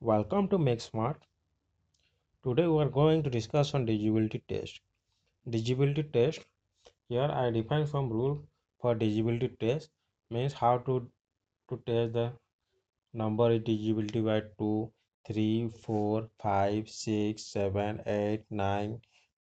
Welcome to Make Smart. Today we are going to discuss on divisibility test. Divisibility test. Here I define some rule for divisibility test. Means how to to test the number is divisibility by 2, 3, 4, 5, 6, 7, 8, 9,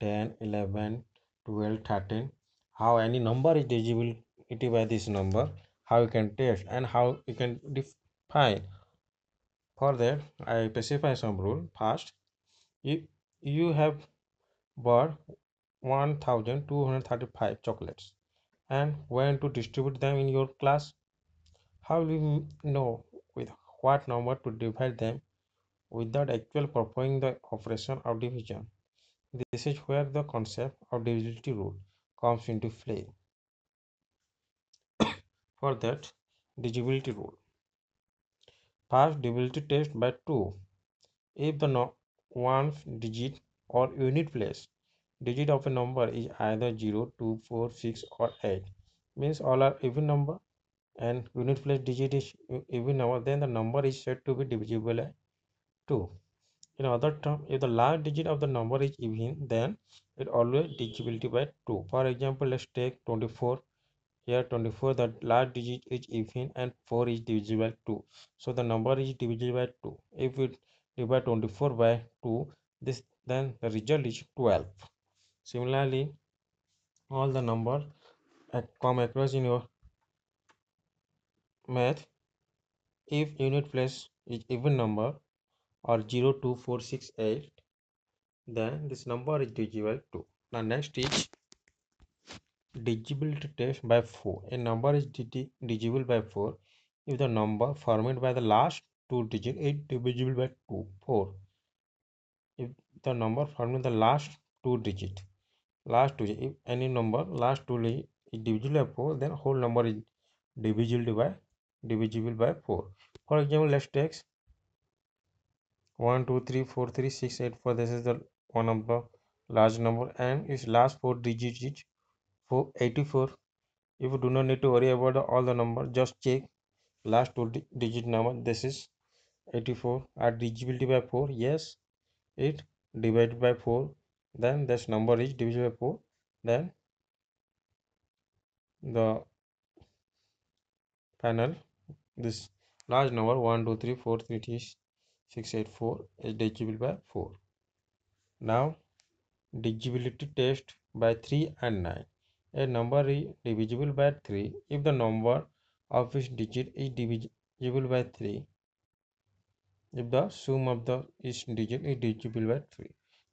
10, 11, 12, 13. How any number is divisibility by this number. How you can test and how you can define for that i specify some rule. First if you have bought 1235 chocolates and when to distribute them in your class how will you know with what number to divide them without actually performing the operation of division? This is where the concept of divisibility rule comes into play. For that divisibility rule pass divisibility test by 2 if the no one digit or unit place. Digit of a number is either 0 2 4 6 or 8 means all are even number and unit place digit is even number then the number is said to be divisible by 2 in other term if the last digit of the number is even then it always divisibility by 2 for example let's take 24 here 24 the last digit is even and 4 is divisible by 2 so the number is divisible by 2 if we divide 24 by 2 this then the result is 12 similarly all the number come across in your math if unit place is even number or 0 2 4 6 8 then this number is divisible by 2 now next is divisibility test by 4 a number is divisible by 4 if the number formed by the last two digits is divisible by 2 4 if the number formed the last two digit last two if any number last two is divisible by 4 then whole number is divisible by divisible by 4 for example let's take 1 2 3 4 3 6 8 4 this is the one of the large number and its last four digits 4 84 if you do not need to worry about all the number just check. Last two digit number this is 84 are divisibility by 4 yes. It divided by 4 then this number is divisible by 4 then the panel this large number 1 2 3 4 3 6 8 4 is divisible by 4 now divisibility test by 3 and 9 a number is divisible by 3 if the number of its digit is divisible by 3 if the sum of the each digit is divisible by 3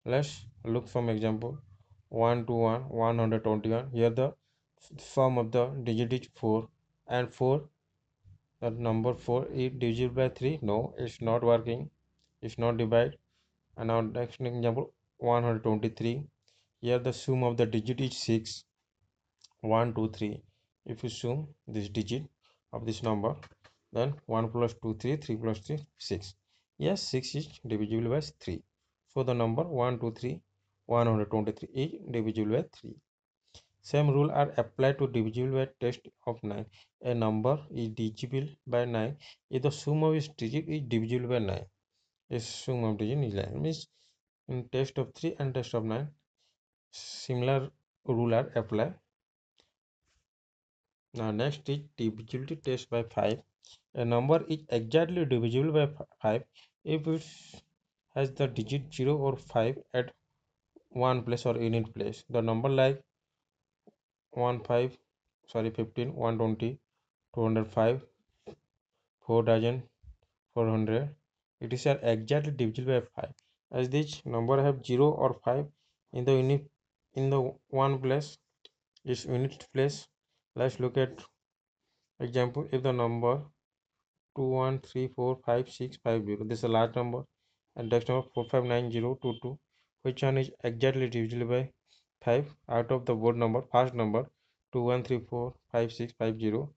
let's look from example. 1 to 1 121 here the sum of the digit is 4 and 4 the number 4 is divisible by 3 no it's not working. It's not divide. And now next example 123 here the sum of the digit is 6 1 2 3 if you sum this digit of this number then 1 plus 2 3 3 plus 3 6 yes 6 is divisible by 3 so the number 1 2 3 123 is divisible by 3 same rule are applied to divisible by test of 9 a number is divisible by 9 if the sum of its digit is divisible by 9 its sum of digit is 9 means in test of 3 and test of 9 similar rule are applied now next is divisibility test by 5. A number is exactly divisible by 5 if it has the digit 0 or 5 at one place or unit place. The number like 1 5 sorry 15 120 205 4 dozen 400 it is exactly divisible by 5 as this number have 0 or 5 in the unit in the one place is unit place let's look at example. If the number 21345650 this is a large number and next number 459022 which one is exactly divisible by 5 out of the board number first number 21345650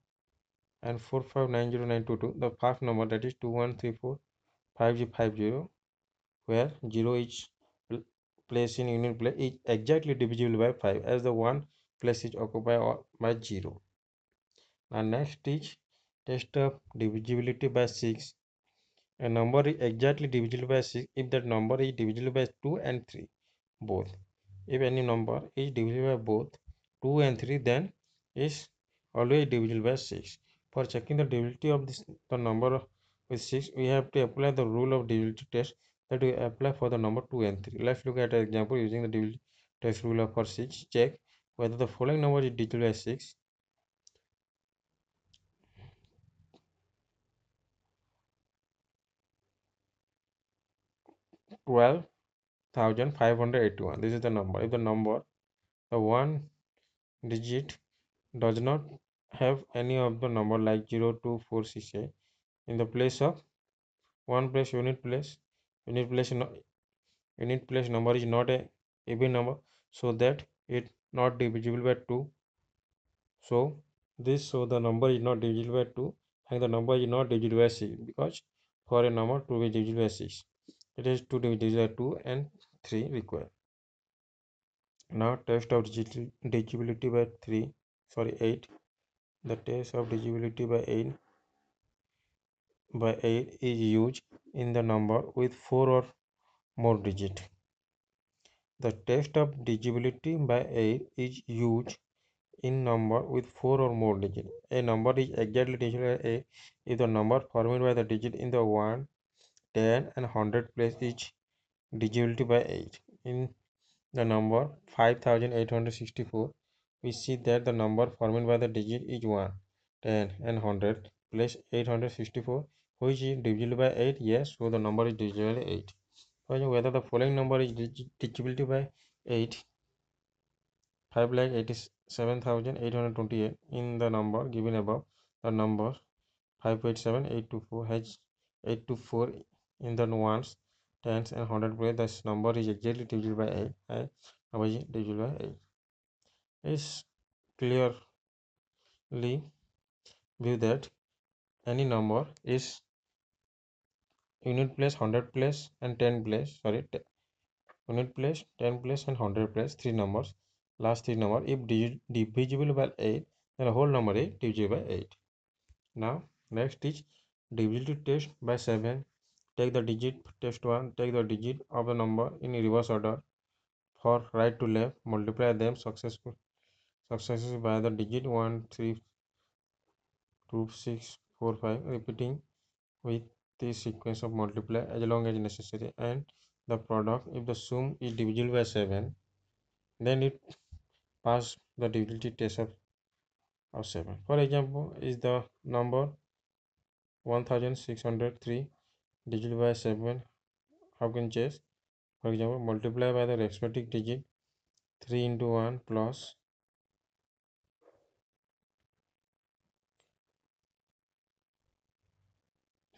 and 4590922 the first number that is 21345050 where 0 is placed in unit place is exactly divisible by 5 as the one place is occupied by 0. Now next is test of divisibility by 6. a number is exactly divisible by 6 if that number is divisible by 2 and 3 both if any number is divisible by both 2 and 3 then is always divisible by 6 for checking the divisibility of this the number with 6 we have to apply the rule of divisibility test that we apply for the number 2 and 3 let's look at an example using the divisibility test rule for 6 check whether the following number is divisible by 6 12,581 this is the number. If the number the one digit does not have any of the number like 0 2 4 6 8 in the place of one place unit place unit place unit place number is not a even number so that it not divisible by 2 so this so the number is not divisible by 2 and the number is not divisible by 6 because for a number to be divisible by 6 it is 2 divisible by 2 and 3 required. Now test of divisibility by 3 sorry 8 the test of divisibility by 8 by 8 is used in the number with 4 or more digit the test of divisibility by 8 is used in number with 4 or more digits. a number is exactly divisible by 8 if the number formed by the digit in the 1 10 and 100 place is divisibility by 8 in the number 5864 we see that the number formed by the digit is 1 10 and 100 place plus 864 which is divisible by 8 yes so the number is divisible by 8 so whether the following number is divisible by 8 5 lakh 87,828 in the number given above the number 587824 has 824 in the ones tens and hundred place this number is exactly divisible by 8 and number is divisible by 8 is clearly view that any number is unit place 100 place and 10 place sorry unit place 10 place and 100 place three numbers. Last three number if digit divisible by 8 then the whole number is divisible by 8 now next is divisibility test by 7 take the digit test 1 take the digit of the number in reverse order. For right to left multiply them successful successfully by the digit 1 3 2 6 4 5 repeating with this sequence of multiply as long as necessary and the product if the sum is divisible by 7 then it pass the divisibility test of, of 7 for example is the number 1603 divisible by 7 how can change for example multiply by the respective digit 3 into 1 plus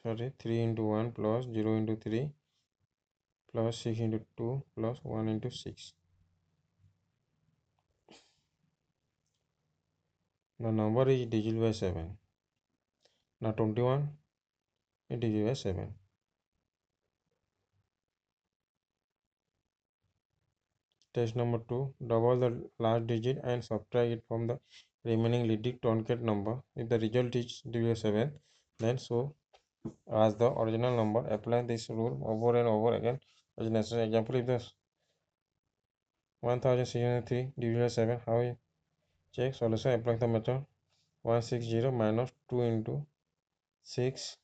sorry 3 into 1 plus 0 into 3 plus 6 into 2 plus 1 into 6 the number is divisible by 7 now 21 is divisible by 7 Test number 2. Double the last digit and subtract it from the remaining leading truncate number. If the result is divisible 7, then so as the original number, apply this rule over and over again as necessary. Example, if the 1603 divisible 7, how you check solution? Apply the method 160 minus 2 into 6,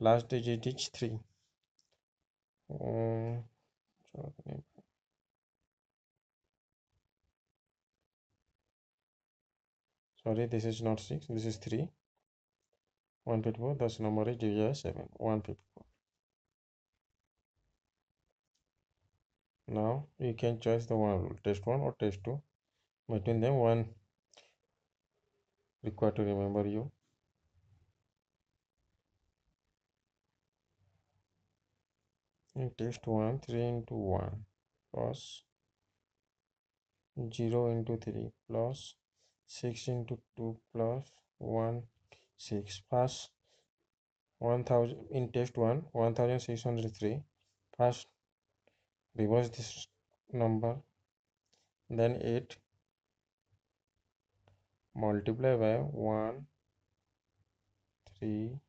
last digit is 3. Um, sorry this is not 6 this is 3 154 thus number is divisible 7 154 now you can choose the one test 1 or test 2 between them one required to remember you. In test 1 3 into 1 plus 0 into 3 plus 6 into 2 plus 1 6 pass 1000 in test 1 1603 first reverse this number then 8 multiply by 1 3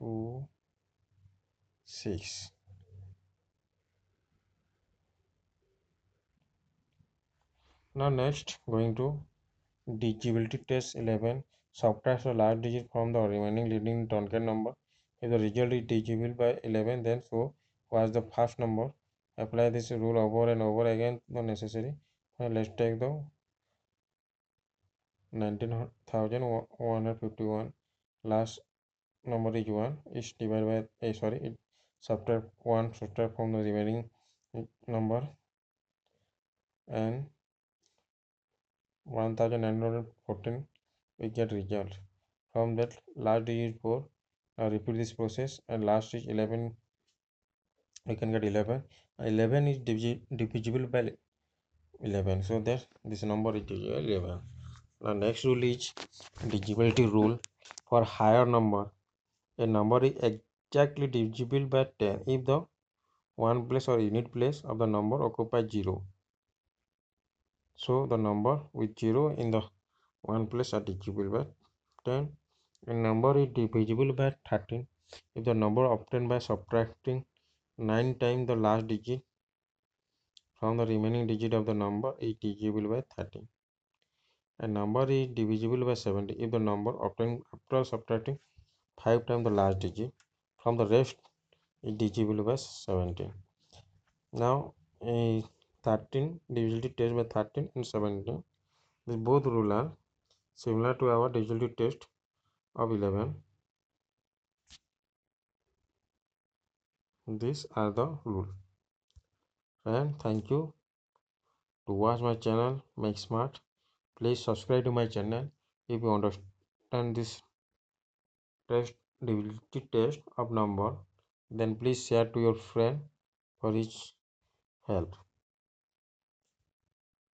2 6 now next going to divisibility test 11 subtract the last digit from the remaining leading truncated number. If the result is divisible by 11 then so was the first number. Apply this rule over and over again the necessary. Now let's take the 19151 last number is 1 is divided by a sorry it subtract 1 subtract from the remaining eh, number. And 1914 we get result. From that last digit 4 now repeat this process. And last is 11 we can get 11 11 is divisible by 11 so that this number is 11 now next rule is divisibility rule. For higher number a number is exactly divisible by 10 if the one place or unit place of the number occupies 0 so the number with 0 in the one place are divisible by 10 a number is divisible by 13 if the number obtained by subtracting 9 times the last digit from the remaining digit of the number is divisible by 13 a number is divisible by 70 if the number obtained after subtracting 5 times the last digit from the rest is divisible by 17 now a 13 divisibility test by 13 and 17 these both rule are similar to our divisibility test of 11 these are the rule. And thank you. To watch my channel make smart please subscribe to my channel. If you understand this test divisibility test of number then please share to your friend for his help